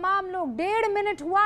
तमाम लोग डेढ़ मिनट हुआ